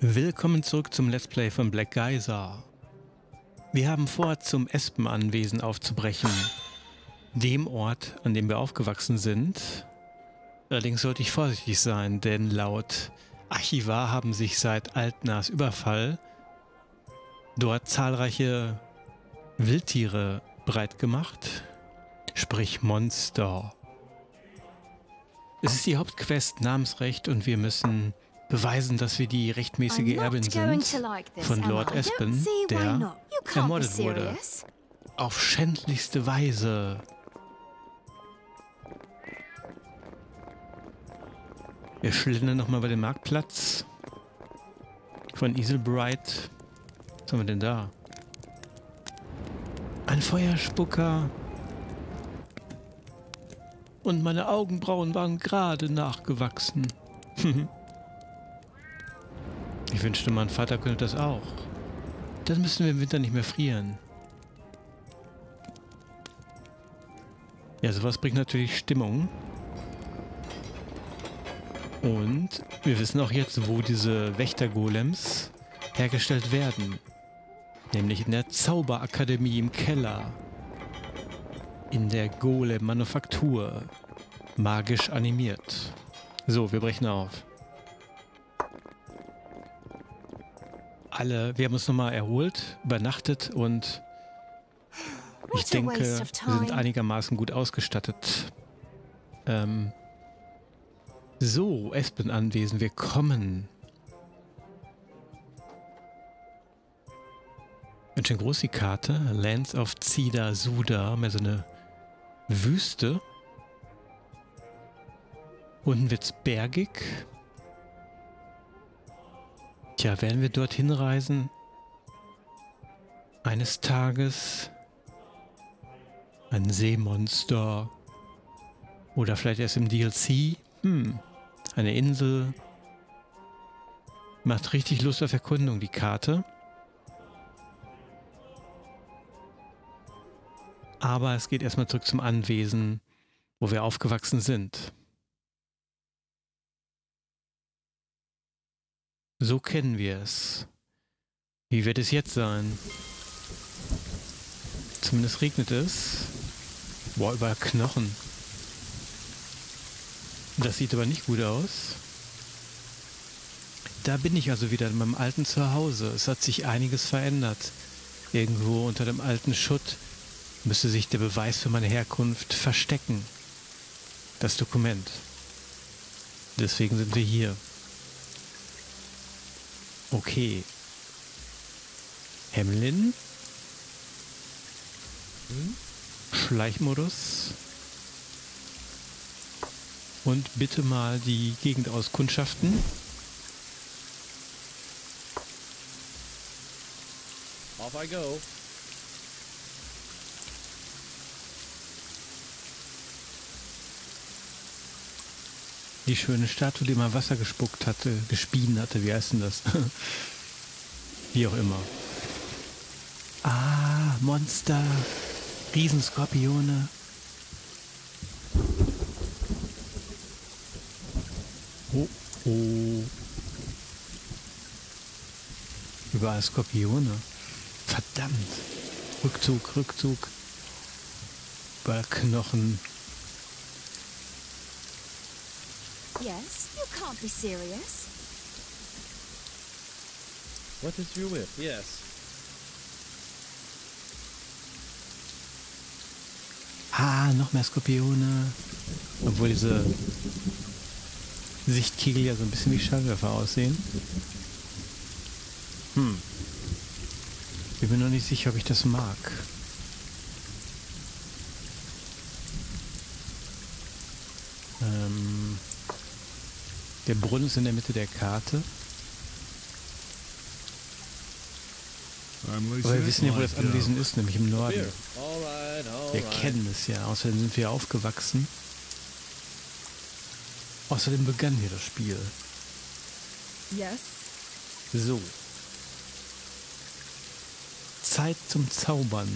Willkommen zurück zum Let's Play von Black Geyser. Wir haben vor, zum Espenanwesen aufzubrechen. Dem Ort, an dem wir aufgewachsen sind. Allerdings sollte ich vorsichtig sein, denn laut Archivar haben sich seit Altnars Überfall dort zahlreiche Wildtiere breit gemacht, sprich Monster. Es ist die Hauptquest Namensrecht und wir müssen beweisen, dass wir die rechtmäßige Erbin sind von Lord Espen, der ermordet wurde. Auf schändlichste Weise. Wir schlendern nochmal bei dem Marktplatz von Easelbright. Was haben wir denn da? Ein Feuerspucker. Und meine Augenbrauen waren gerade nachgewachsen. ich wünschte, mein Vater könnte das auch. Dann müssen wir im Winter nicht mehr frieren. Ja, sowas bringt natürlich Stimmung. Und wir wissen auch jetzt, wo diese Wächtergolems hergestellt werden. Nämlich in der Zauberakademie im Keller. In der Golem-Manufaktur. Magisch animiert. So, wir brechen auf. Alle, wir haben uns nochmal erholt, übernachtet und ich denke, wir sind einigermaßen gut ausgestattet. Ähm, so, Espen-Anwesen, wir kommen. Ganz schön groß die Karte. Lands of Zida Suda, mehr so eine Wüste. Unten wird's bergig. Tja, werden wir dorthin reisen? Eines Tages ein Seemonster oder vielleicht erst im DLC? Hm, eine Insel. Macht richtig Lust auf Erkundung, die Karte. Aber es geht erstmal zurück zum Anwesen, wo wir aufgewachsen sind. So kennen wir es. Wie wird es jetzt sein? Zumindest regnet es. Boah, überall Knochen. Das sieht aber nicht gut aus. Da bin ich also wieder in meinem alten Zuhause. Es hat sich einiges verändert. Irgendwo unter dem alten Schutt müsste sich der Beweis für meine Herkunft verstecken. Das Dokument. Deswegen sind wir hier. Okay. Hemlin? Hm? Schleichmodus. Und bitte mal die Gegend auskundschaften. Off I go. Die schöne Statue, die mal Wasser gespuckt hatte, gespien hatte, wie heißt denn das? wie auch immer. Ah, Monster, Riesenskorpione. Oh, oh. Überall Skorpione. Verdammt. Rückzug, Rückzug. Überall Knochen. Yes, you can't be serious. What is your whip? Yes. Ah, noch mehr Skorpione. Obwohl diese Sichtkegel ja so ein bisschen wie Schallwerfer aussehen. Hm. Ich bin noch nicht sicher, ob ich das mag. Der Brunnen ist in der Mitte der Karte. Aber wir wissen ja, wo das Anwesen ist, nämlich im Norden. Wir kennen es ja, außerdem sind wir aufgewachsen. Außerdem begann hier das Spiel. Yes. So. Zeit zum Zaubern.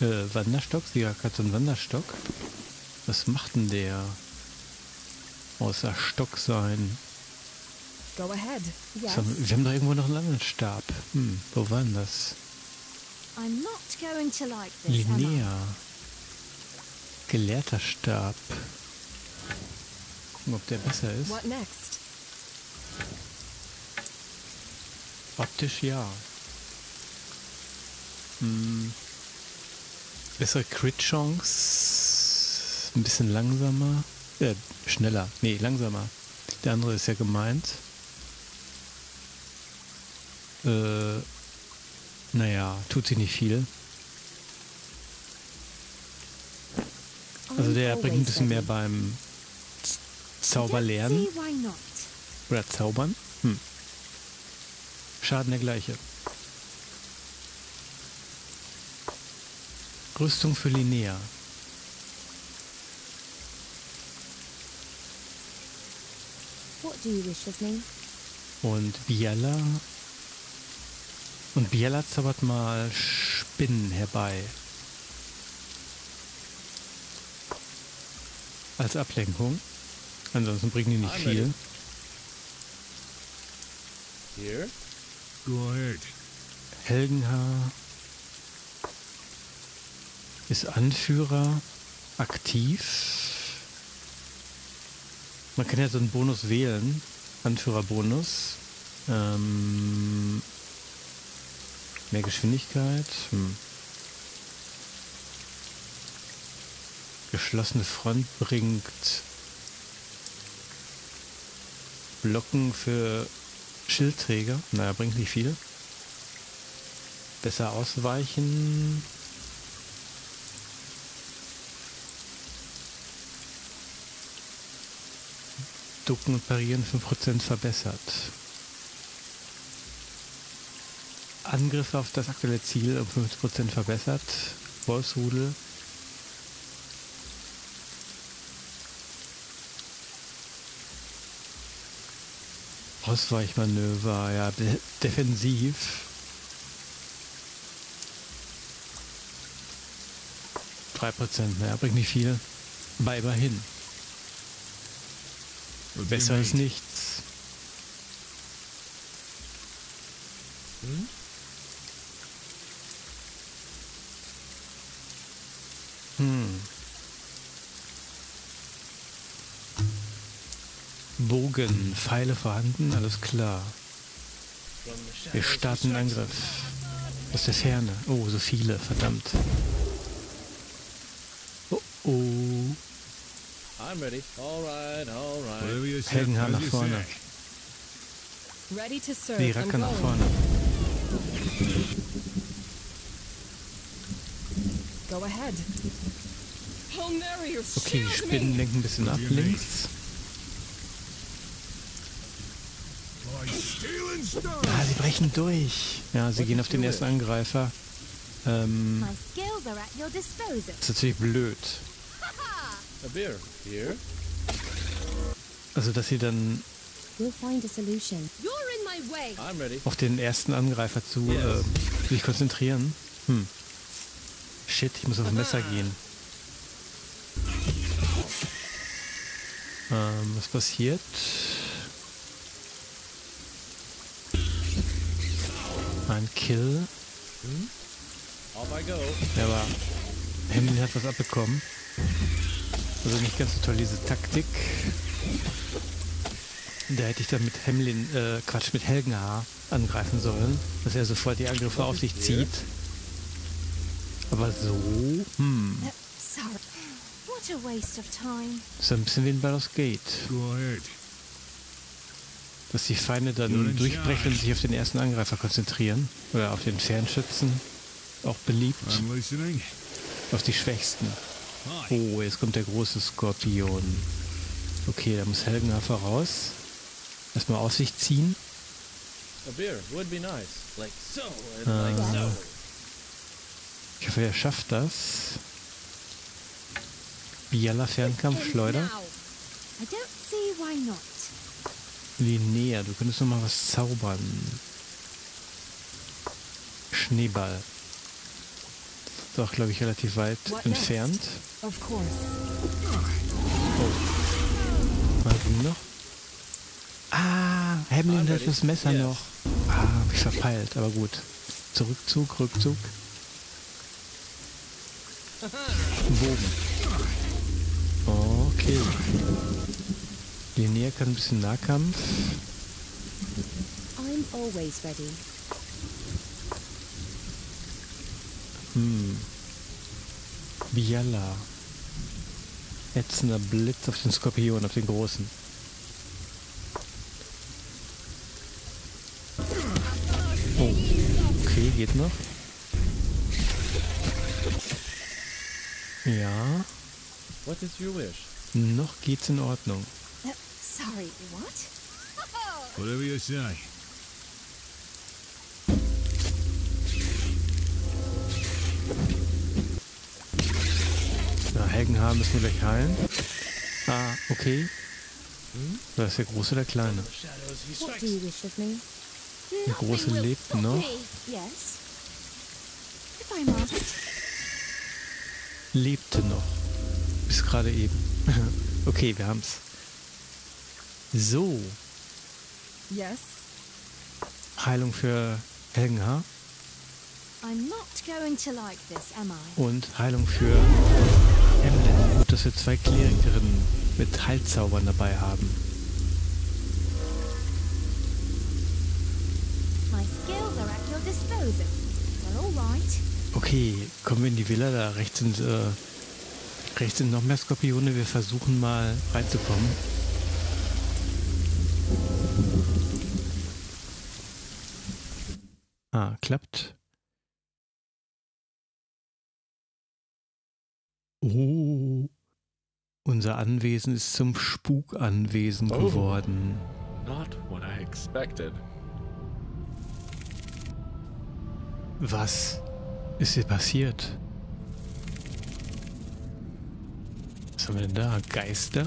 Äh, Wanderstock? Sierak hat so einen Wanderstock. Was macht denn der? Außer Stock sein. Go ahead. Yes. So, wir haben da irgendwo noch einen anderen Stab. Hm, wo war denn das? I'm not going to like this. Linnea. Gelehrter Stab. Gucken, ob der besser ist. What next? Optisch ja. Hm. Bessere Crit-Chance. Ein bisschen langsamer. Äh, schneller. Nee, langsamer. Der andere ist ja gemeint. Äh, naja, tut sie nicht viel. Also der bringt ein bisschen mehr beim Z- I Zauber don't lernen. see why not. Oder zaubern? Hm. Schaden der gleiche. Rüstung für Linnea. What do you wish of me? Und Biella. Und Biella zaubert mal Spinnen herbei. Als Ablenkung. Ansonsten bringen die nicht I'm viel. Here. Go ahead. Helgenhaar ist Anführer, aktiv. Man kann ja so einen Bonus wählen, Anführerbonus. Ähm, mehr Geschwindigkeit. Hm. Geschlossene Front bringt Blocken für Schildträger. Naja, bringt nicht viel. Besser ausweichen. Ducken und Parieren 5% verbessert. Angriffe auf das aktuelle Ziel um 50% verbessert. Wolfsrudel. Ausweichmanöver, ja, de defensiv. Drei Prozent, naja, bringt nicht viel. Aber immerhin. Besser als nichts. Hm. Bogen, Pfeile vorhanden, alles klar. Wir starten Angriff. Aus der Ferne. Oh, so viele, verdammt. Oh, oh. I'm ready. All right, all right. As nach you vorne. Ready to serve. Die and Racker nach vorne. Go ahead. Okay, die Spinnen lenken ein bisschen ab links. Ah, sie brechen durch. Ja, sie gehen auf den ersten Angreifer. Ähm, My skills are at your disposal. ist natürlich blöd. A beer. Here. Also, dass sie dann We'll find a solution. You're in my way. I'm ready. auf den ersten Angreifer zu äh, sich konzentrieren. Hm. Shit, ich muss auf ein Messer gehen. Ähm, was passiert? Ein Kill. Off I go. Ja, aber Hamlin hat was abbekommen. Also nicht ganz so toll, diese Taktik. Da hätte ich dann mit Hamlin, äh, Quatsch, mit Helgenhaar angreifen sollen, dass er sofort die Angriffe auf sich zieht. Aber so, hm, sorry. What a waste of time. ist ein bisschen wie ein Baldur's Gate. Dass die Feinde dann in durchbrechen und sich auf den ersten Angreifer konzentrieren. Oder auf den Fernschützen. Auch beliebt. Auf die Schwächsten. Oh, jetzt kommt der große Skorpion. Okay, da muss Helgenhaar voraus. Erstmal auf sich ziehen. A beer would be nice. Like so and Ah. like so. Ich hoffe, er schafft das. Biala Fernkampf, Ends Schleuder. now. I don't see why not. Linnea, du könntest noch mal was zaubern. Schneeball. Ist auch, glaube ich, relativ weit What entfernt. course. Mal ging noch. Ah, Hamlin hat das Messer Yes. noch. Ah, hab ich verpeilt, aber gut. Zurückzug, Rückzug. Bogen. Okay. Linnea kann ein bisschen Nahkampf. I'm always ready. Hm. Biala. Ätzender Blitz auf den Skorpion, auf den großen. Oh. Okay, geht noch. Ja, What is your wish? noch geht's in Ordnung. Uh, sorry, what? Whatever you say. Ja, Helgenhaar müssen wir gleich heilen. Ah, okay. Das ist der große oder kleine? Of me? Der große lebt noch. Lebte noch. Bis gerade eben. okay, wir haben's. So, Yes. Heilung für Helgenhaar I'm not going to like this, am I? und Heilung für dass wir zwei Klerikerinnen mit Heilzaubern dabei haben. Okay, kommen wir in die Villa. Da rechts sind, äh, rechts sind noch mehr Skorpione. Wir versuchen mal reinzukommen. Ah, klappt. Oh, unser Anwesen ist zum Spukanwesen Oh. geworden. Not what I expected. Was ist hier passiert? Was haben wir denn da? Geister?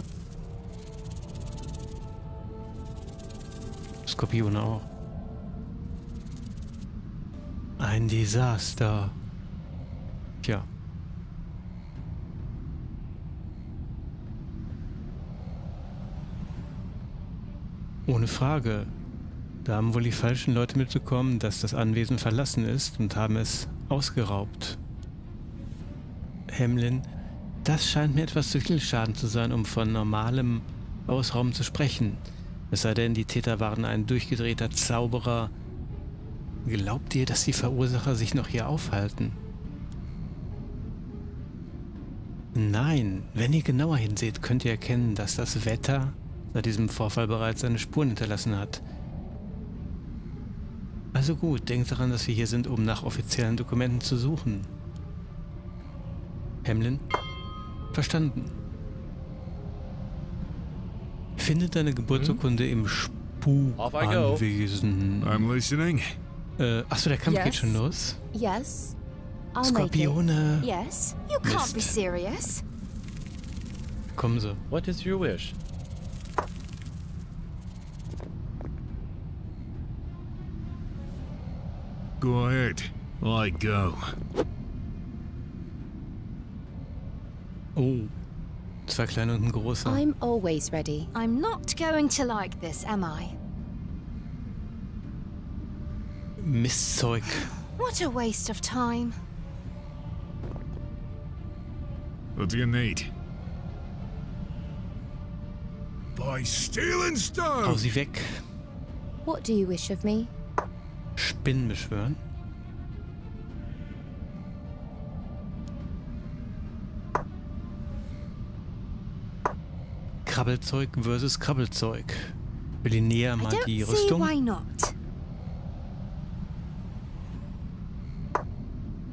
Skorpione auch. Ein Desaster. Tja. Ohne Frage. Da haben wohl die falschen Leute mitbekommen, dass das Anwesen verlassen ist und haben es ausgeraubt. Hamlin, das scheint mir etwas zu viel Schaden zu sein, um von normalem Ausrauben zu sprechen. Es sei denn, die Täter waren ein durchgedrehter Zauberer. Glaubt ihr, dass die Verursacher sich noch hier aufhalten? Nein, wenn ihr genauer hinseht, könnt ihr erkennen, dass das Wetter seit diesem Vorfall bereits seine Spuren hinterlassen hat. Also gut, denkt daran, dass wir hier sind, um nach offiziellen Dokumenten zu suchen. Hamlin? Verstanden. Findet deine Geburtsurkunde im Off I go. Spukanwesen. I'm listening. Äh, achso, der Kampf geht Yes. schon los. Yes. I'll. Skorpione. Yes? You can't be serious. Kommen sie. What is your wish? Go ahead. I go. Oh. Zwei kleine und ein großer. I'm always ready. I'm not going to like this, am I? Miss Mistzeug. What a waste of time. What do you need? By stealing Hau stone! sie weg. What do you wish of me? Spinnen beschwören. Krabbelzeug versus Krabbelzeug. Will die näher mal die Rüstung?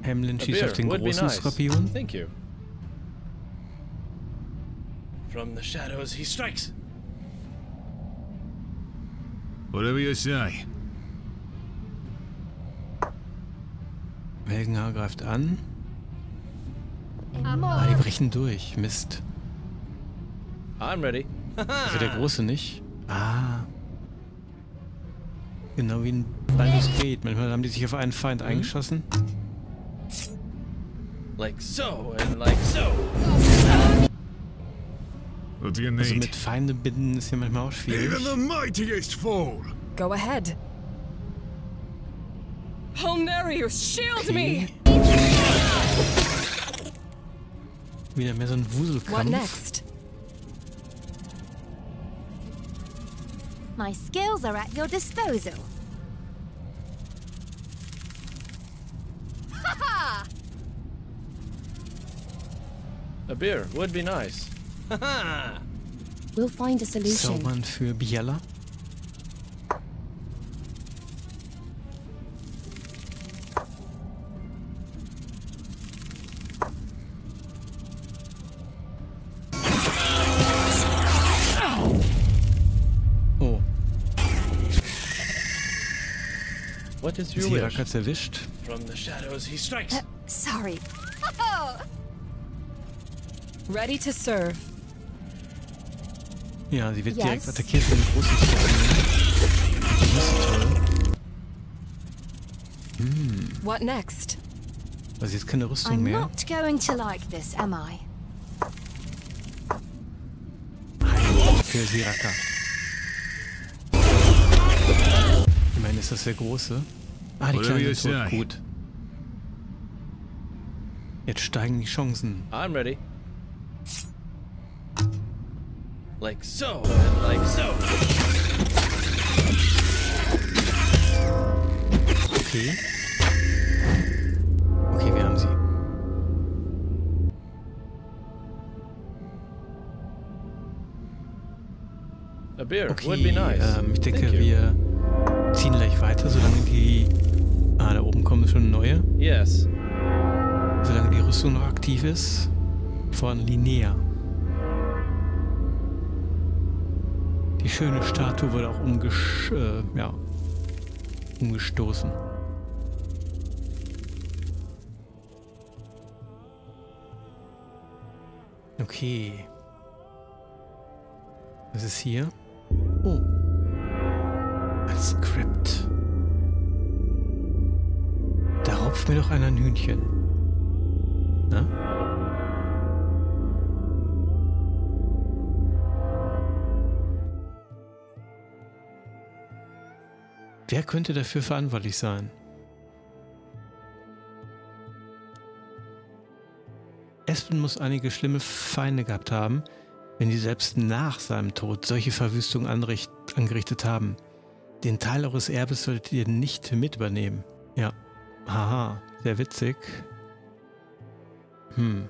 Hamlin schießt auf den großen nice. Skorpion. Thank you. From the shadows, he strikes. Whatever you say. Helgenhaar greift an. Ah, die brechen durch. Mist. I'm ready. Für der Große nicht. Ah. Genau wie ein Baldur's Gate. Manchmal haben die sich auf einen Feind eingeschossen. Like so, and like so. Also mit Feinde binden ist ja manchmal auch schwierig. Even the mightiest fall. Go ahead. Holnerius, shield Okay. me! Wieder mehr so ein What next? My skills are at your disposal. A beer would be nice. We'll find a solution. Zaubern für Biella. Wish? hat's erwischt. From the shadows he strikes. Sorry. Ready to serve. Ja, sie wird Yes. direkt attackiert von den großen ist toll. What next? Sie jetzt keine Rüstung I'm mehr. not going to like this, am I? Für Siraka. Immerhin ist das der große. Ah, die Kleine ist tot. Gut. Jetzt steigen die Chancen. I'm ready. Like so, and like so. Okay. Okay, wir haben sie. A beer Okay, would be nice. ähm, ich denke, Thank you. wir weiter, solange die... Ah, da oben kommen schon neue. Yes. Solange die Rüstung noch aktiv ist. Von Linnea. Die schöne Statue wurde auch umgesch äh, ja, umgestoßen. Okay. Was ist hier? Oh. Ein Skript. Mir doch einer ein Hühnchen. Na? Wer könnte dafür verantwortlich sein? Espen muss einige schlimme Feinde gehabt haben, wenn die selbst nach seinem Tod solche Verwüstungen angerichtet haben. Den Teil eures Erbes solltet ihr nicht mit übernehmen. Haha, sehr witzig. Hm.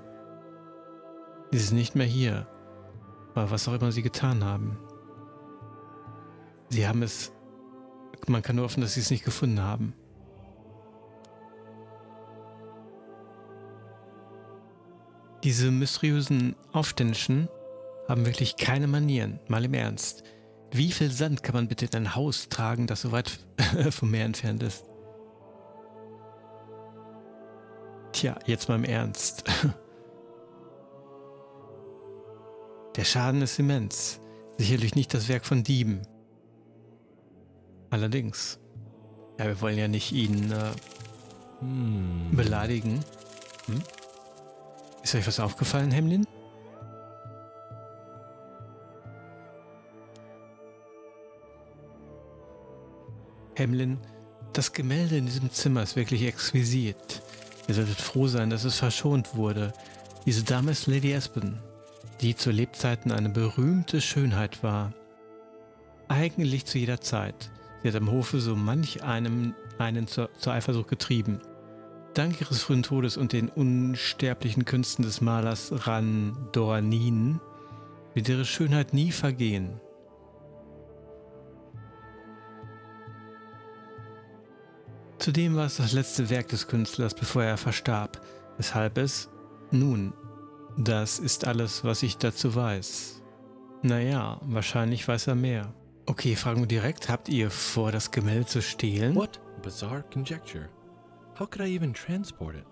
Sie ist nicht mehr hier. Aber was auch immer sie getan haben. Sie haben es. Man kann nur hoffen, dass sie es nicht gefunden haben. Diese mysteriösen Aufständischen haben wirklich keine Manieren, mal im Ernst. Wie viel Sand kann man bitte in ein Haus tragen, das so weit vom Meer entfernt ist? Tja, jetzt mal im Ernst. Der Schaden ist immens. Sicherlich nicht das Werk von Dieben. Allerdings. Ja, wir wollen ja nicht ihn äh, beleidigen. Hm? Ist euch was aufgefallen, Hemlin? Hemlin, das Gemälde in diesem Zimmer ist wirklich exquisit. Ihr solltet froh sein, dass es verschont wurde. Diese Dame ist Lady Aspen, die zu Lebzeiten eine berühmte Schönheit war. Eigentlich zu jeder Zeit. Sie hat am Hofe so manch einem einen zur, zur Eifersucht getrieben. Dank ihres frühen Todes und den unsterblichen Künsten des Malers Randornin wird ihre Schönheit nie vergehen. Zudem war es das letzte Werk des Künstlers, bevor er verstarb, weshalb es, nun, das ist alles, was ich dazu weiß. Naja, wahrscheinlich weiß er mehr. Okay, fragen wir direkt, habt ihr vor, das Gemälde zu stehlen? What bizarre conjecture. How could I even transport it?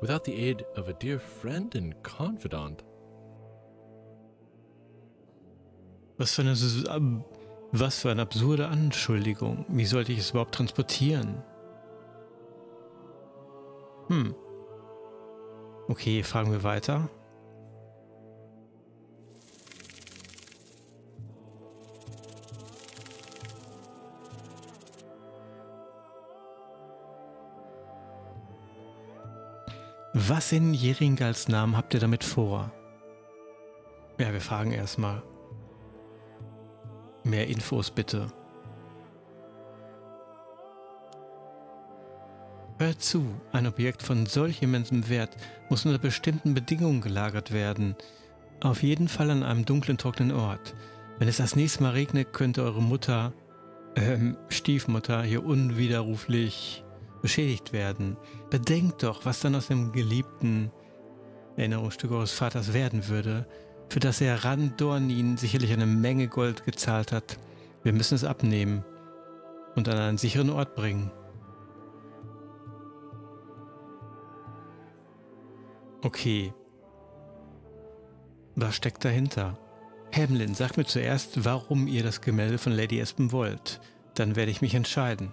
Without the aid of a dear friend and confidant. Was für eine, was für eine absurde Anschuldigung. Wie sollte ich es überhaupt transportieren? Hm. Okay, fragen wir weiter. Was in Jeringals Namen habt ihr damit vor? Ja, wir fragen erstmal. Mehr Infos bitte. Hört zu, ein Objekt von solch immensem Wert muss unter bestimmten Bedingungen gelagert werden. Auf jeden Fall an einem dunklen, trockenen Ort. Wenn es das nächste Mal regnet, könnte eure Mutter, ähm, Stiefmutter hier unwiderruflich beschädigt werden. Bedenkt doch, was dann aus dem geliebten Erinnerungsstück eures Vaters werden würde, für das er Randornin sicherlich eine Menge Gold gezahlt hat. Wir müssen es abnehmen und an einen sicheren Ort bringen. Okay. Was steckt dahinter? Hamlin, sag mir zuerst, warum ihr das Gemälde von Lady Espen wollt. Dann werde ich mich entscheiden.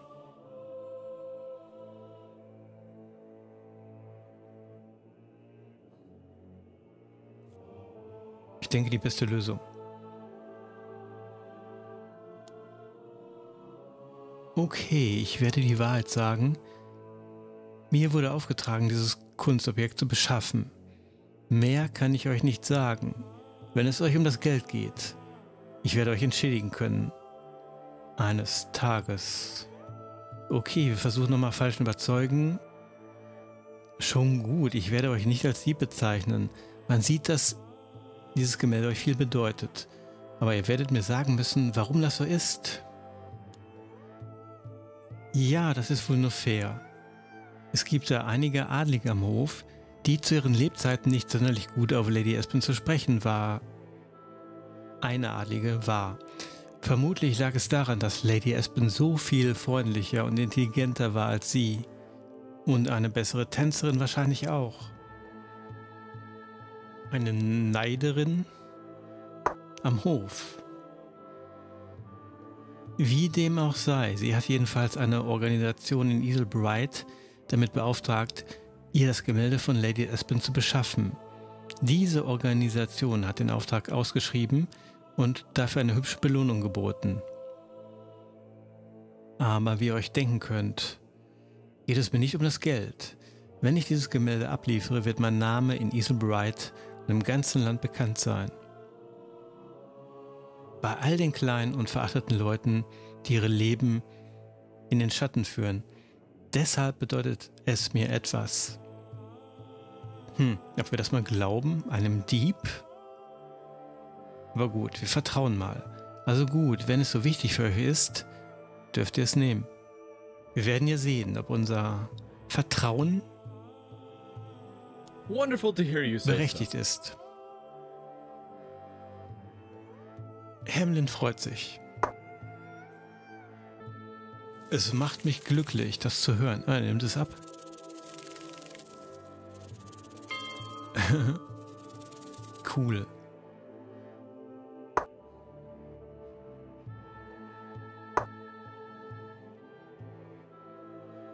Ich denke, die beste Lösung. Okay, ich werde die Wahrheit sagen. Mir wurde aufgetragen, dieses Kunstobjekt zu beschaffen. Mehr kann ich euch nicht sagen, wenn es euch um das Geld geht. Ich werde euch entschädigen können. Eines Tages. Okay, wir versuchen nochmal falsch überzeugen. Schon gut, ich werde euch nicht als Dieb bezeichnen. Man sieht, dass dieses Gemälde euch viel bedeutet. Aber ihr werdet mir sagen müssen, warum das so ist. Ja, das ist wohl nur fair. Es gibt da einige Adlige am Hof, die zu ihren Lebzeiten nicht sonderlich gut auf Lady Espen zu sprechen war. Eine Adlige war. Vermutlich lag es daran, dass Lady Espen so viel freundlicher und intelligenter war als sie. Und eine bessere Tänzerin wahrscheinlich auch. Eine Neiderin am Hof. Wie dem auch sei, sie hat jedenfalls eine Organisation in Eagle Bright, damit beauftragt, ihr das Gemälde von Lady Espen zu beschaffen. Diese Organisation hat den Auftrag ausgeschrieben und dafür eine hübsche Belohnung geboten. Aber wie ihr euch denken könnt, geht es mir nicht um das Geld. Wenn ich dieses Gemälde abliefere, wird mein Name in Bright und im ganzen Land bekannt sein. Bei all den kleinen und verachteten Leuten, die ihre Leben in den Schatten führen, Deshalb bedeutet es mir etwas. Hm, ob wir das mal glauben? Einem Dieb? Aber gut, wir vertrauen mal. Also gut, wenn es so wichtig für euch ist, dürft ihr es nehmen. Wir werden ja sehen, ob unser Vertrauen berechtigt ist. Hamlin freut sich. Es macht mich glücklich, das zu hören. Ah, nimmt es ab. cool.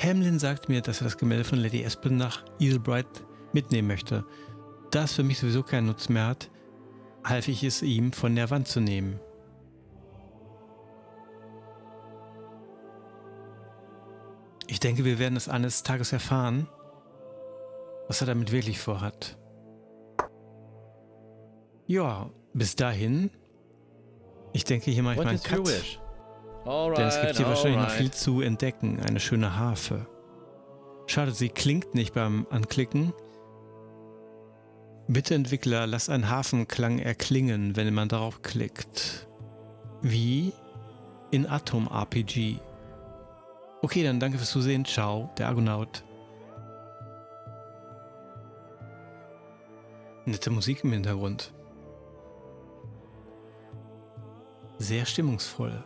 Hamlin sagt mir, dass er das Gemälde von Lady Espen nach Easelbright mitnehmen möchte. Da es für mich sowieso keinen Nutzen mehr hat, half ich es ihm, von der Wand zu nehmen. Ich denke, wir werden es eines Tages erfahren, was er damit wirklich vorhat. Ja, bis dahin. Ich denke, hier mache ich What meinen Cut. All Denn es gibt right, hier wahrscheinlich noch viel right. zu entdecken. Eine schöne Harfe. Schade, sie klingt nicht beim Anklicken. Bitte Entwickler, lass einen Hafenklang erklingen, wenn man darauf klickt. Wie in Atom RPG. Okay, dann danke fürs Zusehen. Ciao, der Argonaut. Nette Musik im Hintergrund. Sehr stimmungsvoll.